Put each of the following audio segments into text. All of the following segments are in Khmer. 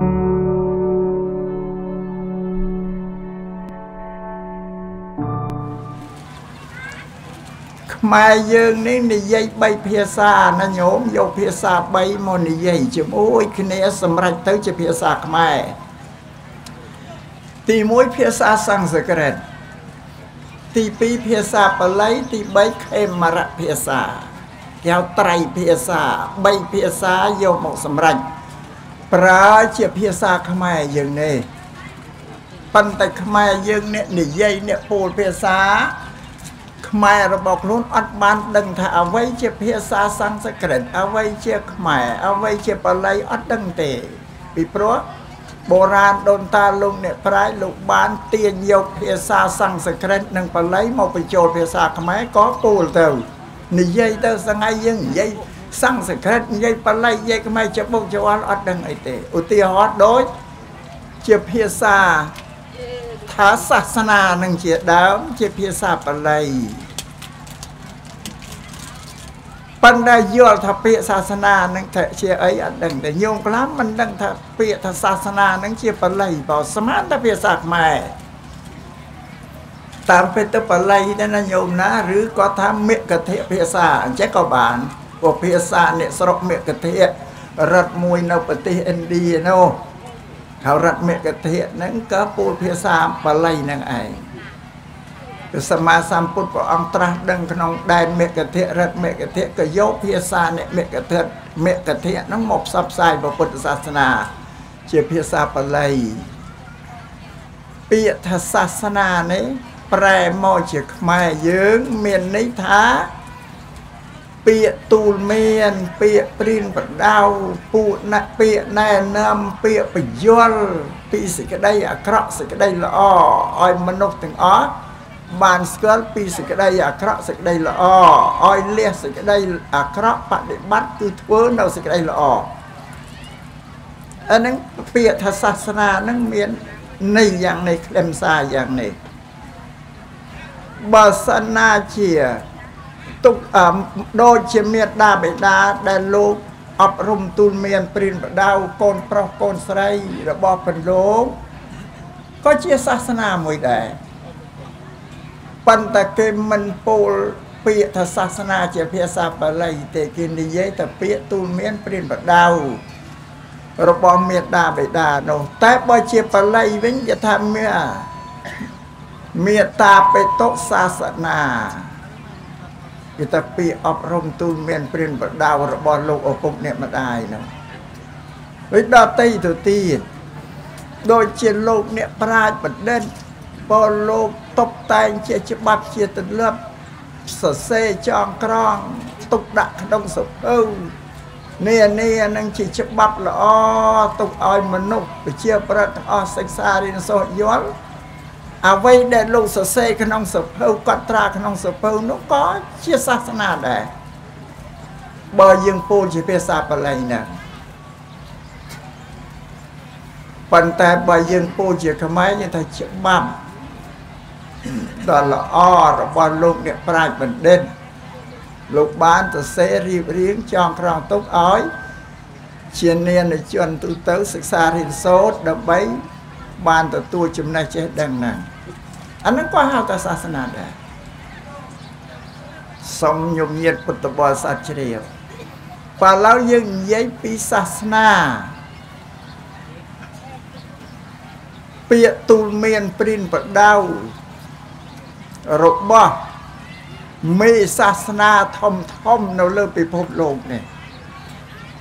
ខ្មែរយើងនេះនិយាយ3ភាសាណាញោមយកភាសា3មកនិយាយជាមួយគ្នាសម្រាប់ទៅជាភាសាខ្មែរទី1ភាសាសំស្ក្រឹតទី2ភាសាបាលីទី3ខេមរៈភាសាគេហៅត្រៃភាសា3ភាសាយកមកសម្រាប់ ប្រើជាភាសាខ្មែរយើងនេះប៉ុន្តែខ្មែរយើងនេះនិយាយនេះពោលភាសាខ្មែររបស់ខ្លួនអត់បានដឹងថាអ្វីជាភាសាសំស្ក្រឹតអ្វីជាខ្មែរអ្វីជាបាលីអត់ដឹងទេពីព្រោះបុរាណដូនតាលោកអ្នកប្រាជ្ញលោកបានទាញយកភាសាសំស្ក្រឹតនិងបាលីមកបញ្ចូលភាសាខ្មែរក៏ពោលទៅនិយាយទៅសងៃយើងនិយាយ សំស្ក្រឹតនិយាយបាលីនិយាយខ្មែរច្បុកច្បល់អត់ដឹងអីទេឧទាហរណ៍ដូចជាភាសាថាសាសនានឹងជាដើមជាភាសាបាលីប៉ុន្តែយល់ថាពាក្យសាសនានឹងថាជាអីអត់ដឹងតែញោមខ្លះមិនដឹងថាពាក្យថាសាសនានឹងជាបាលីបើស្មានតែភាសាខ្មែរតាមពិតទៅបាលីដែរណាញោមណាឬក៏ថាមេកធិភាសាអញ្ចឹងក៏បាន ព្រោះភាសាអ្នកស្រុកមេកធិរដ្ឋមួយនៅប្រទេសឥណ្ឌានោះហើយរដ្ឋមេកធិហ្នឹងក៏ពោលភាសាបាលីហ្នឹងឯងព្រះសម្មាសម្ពុទ្ធព្រះអង្គត្រាស់ដឹងក្នុងដែនមេកធិរដ្ឋមេកធិក៏យកភាសាអ្នកមេកធិមេកធិហ្នឹងមកផ្សព្វផ្សាយពុទ្ធសាសនា ជាភាសាបាលីពាក្យថាសាសនានេះប្រែមកជាខ្មែរយើងមានន័យថា ពាក្យទូលមាន ពាក្យព្រៀនបដៅពួកណាក់ពាក្យណែនាំពាក្យបញ្យលពីសេចក្តីអាក្រក់សេចក្តីល្អឲ្យមនុស្សទាំងអស់បានស្គាល់ពីសេចក្តីអាក្រក់សេចក្តីល្អឲ្យលះសេចក្តីអាក្រក់បដិបត្តិគឺធ្វើនៅសេចក្តីល្អអានឹងពាក្យថាសាសនានឹងមានន័យយ៉ាងនេះខ្លឹមសារយ៉ាងនេះបើសិនណាជា ទុកដូចជាមេត្តាបិតាដែលលោកអប់រំទូលមានព្រានបដៅកូនប្រុសកូនស្រីរបស់ពន្លោកក៏ជាសាសនាមួយដែរប៉ុន្តែគេមិនពោលពាក្យថាសាសនាជាភាសាបាលីទេគេនិយាយតែពាក្យទូលមានព្រានបដៅរបស់មេត្តាបិតានោះតែបើជាបាលីវិញគេថាមានមេត្តាបេតុសាសនា គេថាពាក្យអប់រំទូលមានព្រានបដៅរបស់លោកឪពុកអ្នកម្ដាយនោះវិញដល់ទីទៅទៀតដូចជាលោកអ្នកប្រាជ្ញបណ្ឌិតពលលោកតុបតែងជាច្បាប់ជាទម្លាប់សរសេរចងក្រងទុកដាក់ក្នុងសភៅនេះនេះនឹងជាច្បាប់ល្អទុកឲ្យមនុស្សប្រជាប្រដ្ឋទាំងអស់សិក្សារៀនសូត្រយល់ អ្វីដែលលោកសរសេរក្នុងសភៅកត់ត្រាក្នុងសភៅនោះក៏ជាសាសនាដែរបើយើងពោលជាភាសាបាលីណាប៉ុន្តែបើយើងពោលជាខ្មែរយើងថាច្បាប់ដ៏ល្អរបស់លោកអ្នកប្រាជ្ញបណ្ឌិតលោកបានសរសេររៀបរៀងចងក្រងទុកឲ្យជានានជនទូទៅសិក្សារៀនសូត្រដើម្បីបានទទួលចំណេះចេះដឹងណា អានឹងក៏ហៅថាសាសនាដែរសូមញោមញាតពុទ្ធបរិស័ទជ្រាបបើឡើយយើងនិយាយពីសាសនាពាក្យទូលមានព្រិនបដៅរបស់មេសាសនាធំធំនៅលើពិភពលោកនេះ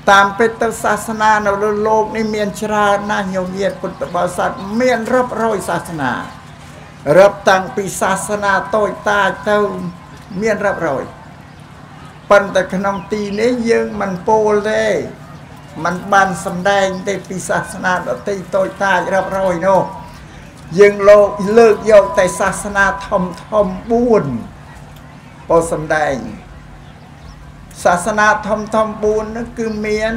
តាមពិតទៅសាសនានៅលើលោកនេះមានច្រើនណាស់ញោមញាតពុទ្ធបរិស័ទមានរាប់រយសាសនា រាប់តាំងពីសាសនាតូចតាចទៅមានរាប់រយប៉ុន្តែក្នុងទីនេះយើងមិនពោលទេมันបានសម្ដែងទេពីសាសនាដទៃតូចតាចរាប់រយនោះយើងលោកលើកយកតែសាសនាធំធំ4ពោសម្ដែងសាសនាធំធំ4នោះគឺមាន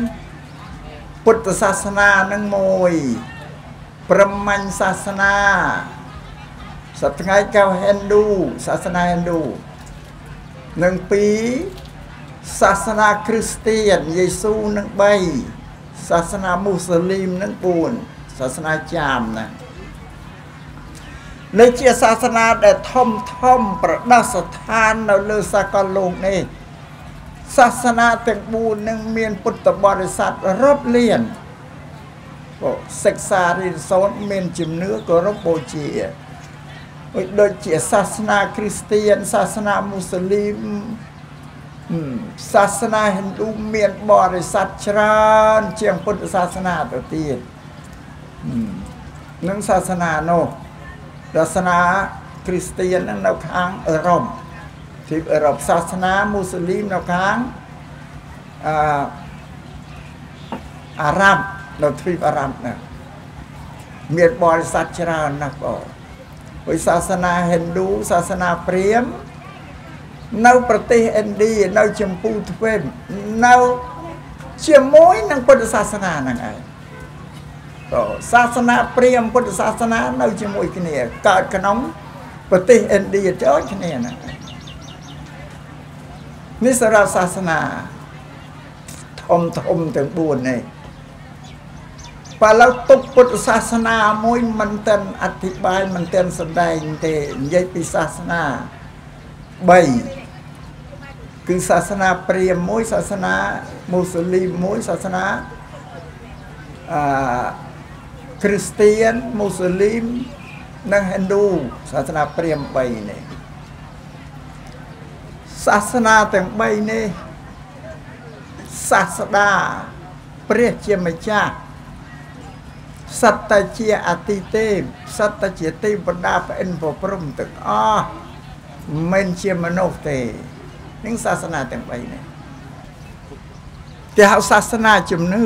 ពុទ្ធសាសនានឹងមួយព្រហ្មញ្ញសាសនា សប្តាហ៍កៅហិណ្ឌូសាសនាហិណ្ឌូនិង2សាសនាគ្រីស្ទានយេស៊ូនឹង3សសាសនាមូស្លីមនឹង4សាសនាចាមណានេះជាសាសនាដែលធំធំប្រដាសស្ថាននៅលើសកលលោកនេះសាសនាទាំង4នឹងមានពុទ្ធបរិស័ទរាប់លានក៏សិក្សារៀនសូត្រមានជំនឿគោរពបូជា ដូចជាសាសនាគ្រីស្ទៀនសាសនាមូស្លីមសាសនាហិណ្ឌូមានបរិស័ទច្រើនជាងពុទ្ធសាសនាទៅទៀតនឹងសាសនានោះសាសនាគ្រីស្ទៀននឹងនៅខាងអឺរ៉ុបទ្វីបអឺរ៉ុបសាសនាមូស្លីមនៅខាងអឺអារ៉ាប់នៅទ្វីបអារ៉ាប់ណាមានបរិស័ទច្រើនណាស់បង វិសាសនាហិណ្ឌូសាសនាព្រាហ្មណ៍នៅប្រទេសឥណ្ឌានៅចម្ពូទ្វីបនៅជាមួយនឹងពុទ្ធសាសនាហ្នឹងឯងក៏សាសនាព្រាហ្មណ៍ពុទ្ធសាសនានៅជាមួយគ្នាកើតក្នុងប្រទេសឥណ្ឌាចូលគ្នាហ្នឹងនេះសារៈសាសនាធំធំទាំង4នេះ បើឡូវទុកពុទ្ធសាសនាមួយមិនទាន់អធិប្បាយមិនទាន់សម្ដែងទេនិយាយពីសាសនា3គឺសាសនាព្រាហ្មណ៍មួយសាសនាមូស្លីមមួយសាសនាអឺគ្រីស្ទៀនមូស្លីមនិងហិណ្ឌូសាសនាព្រាហ្មណ៍3នេះសាសនាទាំង3នេះសាស្តាព្រះជាម្ចាស់ សត្វតែជាអតិទេសត្វតែជាទេវតាប្អិនប្រព្រំទាំងអស់មិនជាមនុស្សទេនឹងសាសនាទាំង3នេះគេហៅសាសនាជំនឿ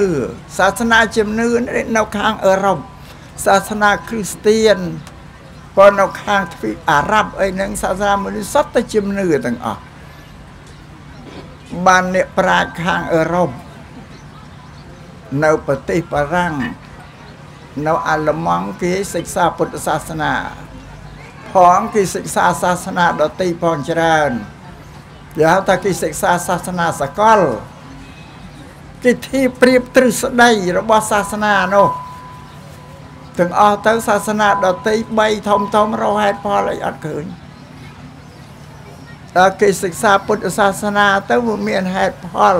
សាសនាជំនឿនៅខាងអឺរ៉ុបសាសនាគ្រីស្ទៀនក៏នៅខាងទ្វីបអារ៉ាប់អីហ្នឹងសាសនាមនុស្សសត្វតែជំនឿទាំងអស់បានអ្នកប្រាជ្ញខាងអឺរ៉ុបនៅប្រទេសបារាំង នៅអាល្លឺម៉ង់គេសិក្សាពុទ្ធសាសនាផងគេសិក្សាសាសនាដទៃផងច្រើនគេហៅថាគេសិក្សាសាសនាសកលគេធីប្រៀបទ្រឹស្ដីរបស់សាសនានោះទាំងអស់ទៅសាសនាដទៃ3ធំធំរហេតុផលអីអត់ឃើញដល់គេសិក្សាពុទ្ធសាសនាទៅវាមានហេតុផល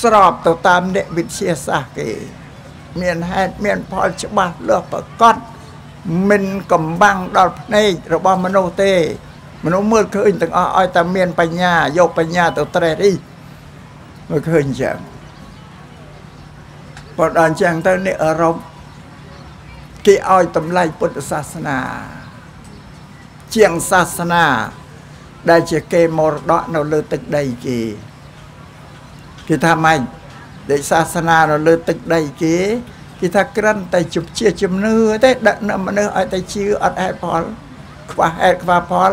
ស្របទៅតាមអ្នកវិទ្យាសាស្ត្រគេ មានហេតុមានផលច្បាស់លាស់ប្រកបមិនកំបាំងដល់ភ្នែករបស់មនុស្សទេមនុស្សមើលឃើញទាំងអស់ឲ្យតែមានបញ្ញាយកបញ្ញាទៅត្រេះអីមើលឃើញចឹងបើដល់អញ្ចឹងទៅនេះអឺរ៉ុបគេឲ្យតម្លៃពុទ្ធសាសនា ជាងសាសនា ដែលជាគេមរតកនៅលើទឹកដីគេគេថាម៉េច ដែលសាសនានៅលើទឹកដីគេគេថាក្រិនតែជប់ជាជំនឿទេដាក់មនុស្សឲ្យតែជឿអត់ហេតុផលខ្វះហេតុខ្វះផល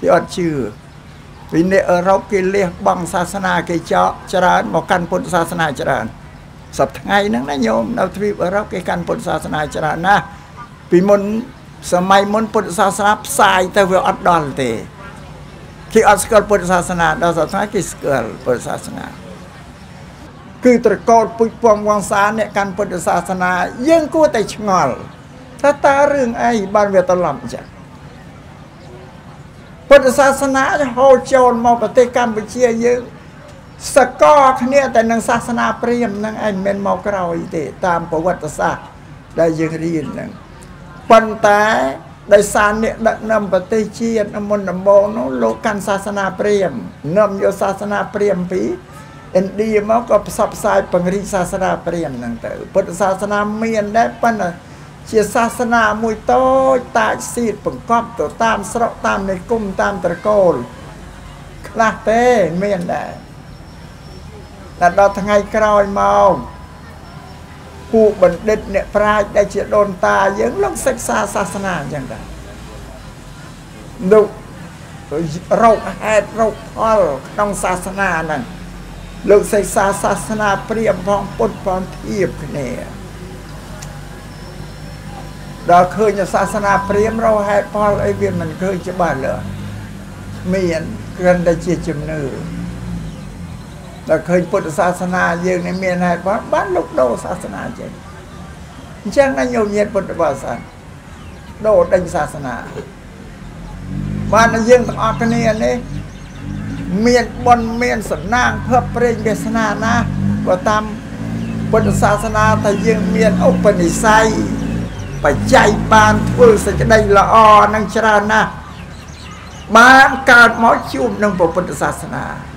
គេអត់ជឿពីនេះអឺរ៉ុបគេលះបង់សាសនាគេចោកច្រើនមកកាន់ពុទ្ធសាសនាច្រើនសប្ថ្ងៃហ្នឹងណាញោមនៅទ្វីបអឺរ៉ុបគេកាន់ពុទ្ធសាសនាច្រើនណាស់ពីមុនសម័យមុនពុទ្ធសាសនាផ្សាយទៅវាអត់ដល់ទេគេអត់ស្គាល់ពុទ្ធសាសនាដល់សប្តាហ៍គេស្គាល់ពុទ្ធសាសនា គឺត្រកោតពុជពងវង្សាអ្នកកាន់ពុទ្ធសាសនា យើងគួរតែឆ្ងល់ថាតើរឿងអីបានវាត្រឡប់អញ្ចឹងពុទ្ធសាសនាហូរចូលមកប្រទេសកម្ពុជាយើងសកលគ្នាតែនឹងសាសនាព្រាហ្មណ៍ហ្នឹងឯងមិនមកក្រោយទេ តាមប្រវត្តិសាស្ត្រដែលយើងរៀនហ្នឹងប៉ុន្តែដោយសារអ្នកដឹកនាំប្រទេសជាតិមុនដំបូងនោះលោកកាន់សាសនាព្រាហ្មណ៍នាំយកសាសនាព្រាហ្មណ៍ពី ឥណ្ឌាមកក៏ផ្សព្វផ្សាយពង្រីកសាសនាព្រាហ្មណ៍ហ្នឹងទៅពុទ្ធសាសនាមានដែរប៉ុន្តែជាសាសនាមួយតូចតាចសៀតបង្កប់ទៅតាមស្រុកតាមនិគមតាមត្រកូលខ្លះទេមានដែរតែដល់ថ្ងៃក្រោយមកពួកបណ្ឌិតអ្នកប្រាជ្ញដែលជាដូនតាយើងលោកសិក្សាសាសនាអញ្ចឹងដែរនោះរោគហេតុរោគផលក្នុងសាសនាហ្នឹង លោកសិក្សាសាសនាព្រាហ្មណ៍ផងពុទ្ធផងធៀបគ្នាដល់ឃើញសាសនាព្រាហ្មណ៍រហេតុផលអីវាមិនឃើញច្បាស់លើមានគ្រាន់តែជាជំនឿដល់ឃើញពុទ្ធសាសនាយើងនេះមានហេតុផលបានលុបដោសាសនាចេញអញ្ចឹងណាញោមញាតពុទ្ធបរិស័ទដោដេញសាសនាបានយើងទាំងអស់គ្នានេះ មានបុណ្យមានសំណាងភពព្រេងវាសនាណាបើតាមពុទ្ធសាសនាថាយើងមានឧបនិស្ស័យបច្ច័យបានធ្វើសេចក្តីល្អនឹងច្រើនណាស់បានកើតមកជួបនឹងពុទ្ធសាសនា thank you